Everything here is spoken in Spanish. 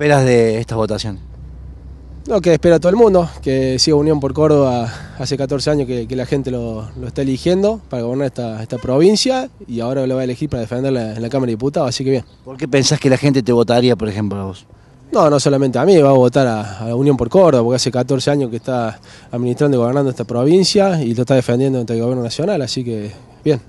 esperas de estas votaciones? No, que espera todo el mundo, que siga Unión por Córdoba hace 14 años que, la gente lo, está eligiendo para gobernar esta, esta provincia y ahora lo va a elegir para defenderla en la Cámara de Diputados, así que bien. ¿Por qué pensás que la gente te votaría, por ejemplo, a vos? No, no solamente a mí, va a votar a, la Unión por Córdoba, porque hace 14 años que está administrando y gobernando esta provincia y lo está defendiendo ante el gobierno nacional, así que bien.